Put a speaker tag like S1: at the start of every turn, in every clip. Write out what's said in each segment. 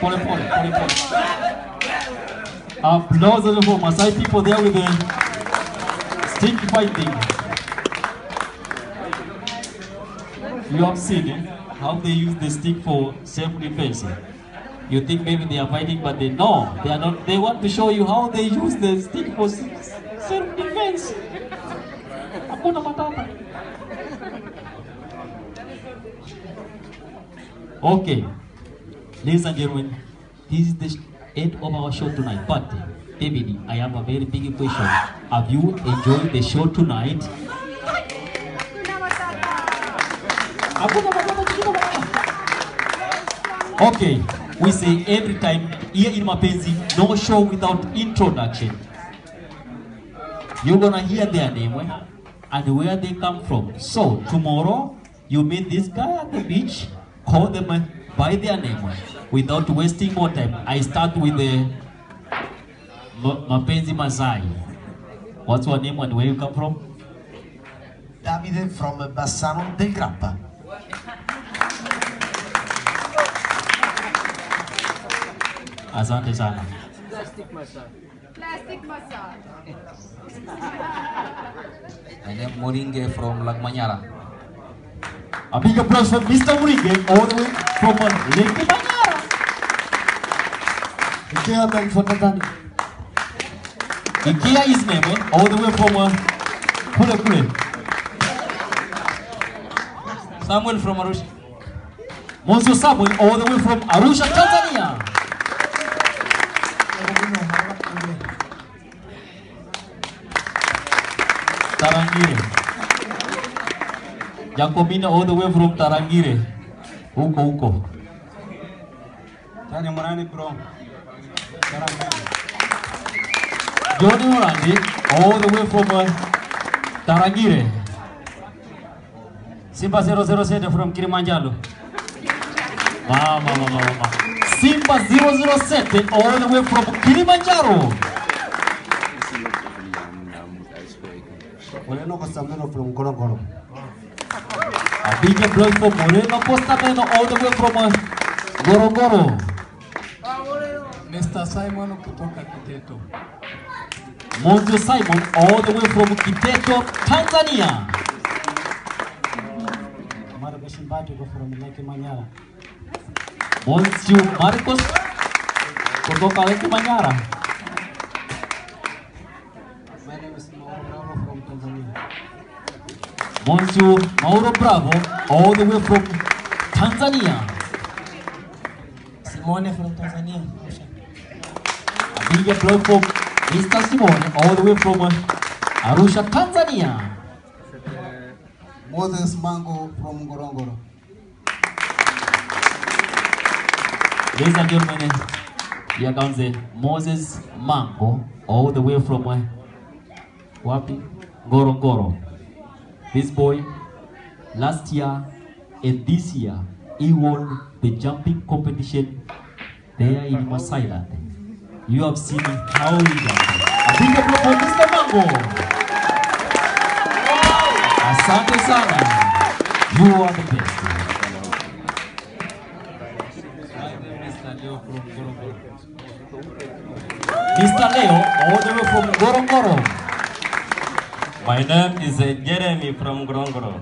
S1: Pole pole, pole pole. Applause for Masai people there with the stick fighting. You have seen eh, how they use the stick for self-defense. You think maybe they are fighting, but they no, they are not. They want to show you how they use the stick for self-defense. Hakuna matata. Okay, ladies and gentlemen, this is the end of our show tonight. But David, I have a very big question. Have you enjoyed the show tonight? Okay, we say every time here in Mapenzi, no show without introduction. You're gonna hear their name eh, and where they come from. So tomorrow you meet this guy at the beach, call them by their name without wasting more time. I start with the Ma- Mapenzi Masai. What's your name and where you come from?
S2: Davide from Bassano del Grappa.
S1: Asante sana.
S3: Plastic massage.
S4: My name Moringe from Lake Manyara.
S1: A big applause for Mr. Muringe all the way from Lake Manyara.
S2: Chairman for Tanzania.
S1: Ikea is name all the way from Kule.
S4: Samuel from Arusha.
S1: Monzo Samuel all the way from Arusha, Tanzania. Tarangire. Jacobina all the way from Tarangire. Huko huko.
S2: Tani Morani bro.
S1: Johnny Morandi all the way from uh, Tarangire. Simba 007 from Kilimanjaro. Mama, mama, mama. Simba 007 all the way from Kilimanjaro.
S2: Moreno Costameno from Gorongoro.
S1: A big applause for Moreno Postameno all the way from Gorongoro.
S3: Mr. Simon kutoka Kiteto.
S1: Monzo Simon all the way from Kiteto, Tanzania.
S2: Mara Beshimbati from Lake Manyara.
S1: Monzo Marcos kutoka Lake Manyara.
S2: My name is Mauro Bravo from Tanzania.
S1: Monzo Mauro Bravo all the way from Tanzania.
S2: Simone from Tanzania.
S1: A big applause for Mr. Simone all the way from Arusha, Tanzania.
S2: Moses Mango from Ngorongoro.
S1: Ladies and gentlemen, here comes the Moses Mango all the way from uh, Wapi? Ngorongoro. This boy, last year and this year, he won the jumping competition there in Masailand. You have seen how he jumped. A big applause for Mr. Mango. Asante sana. You are the best. Mr. Leo, all the way from Ngorongoro.
S5: My name is uh, Jeremy from Ngorongoro.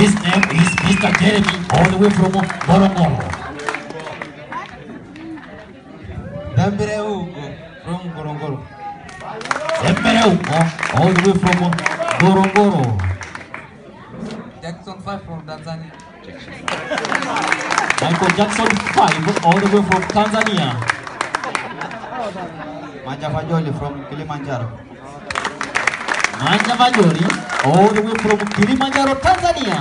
S1: His name is Mr. Jeremy, all the way from Ngorongoro.
S2: Dambire Hugo from Ngorongoro.
S1: Embere Uko, all the way from Ngorongoro.
S4: Jackson 5 from Tanzania.
S1: Michael Jackson 5, all the way from Tanzania.
S2: Manja Fajoli from Kilimanjaro.
S1: Manja Majori, all the way from Kilimanjaro, Tanzania.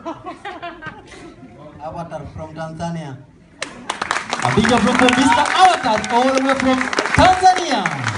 S2: Avatar from Tanzania.
S1: A big applause for Mr. Avatar, all the way from Tanzania.